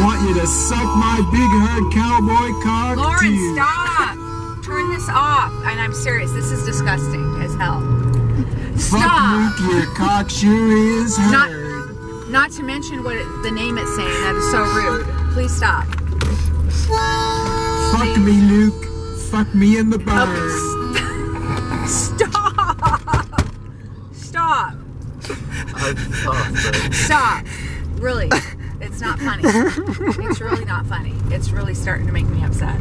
want you to suck my big hard cowboy cock Lauren, too. stop. Turn this off. And I'm serious. This is disgusting as hell. Fuck Stop. Luke, your cock sure is Not- hard. Not to mention what it, the name it's saying. That is so rude. Please stop. Fuck me, Luke. Fuck me in the barn. Okay. Stop. Stop. I'm soft, Stop. Really. It's not funny. It's really not funny. It's really starting to make me upset.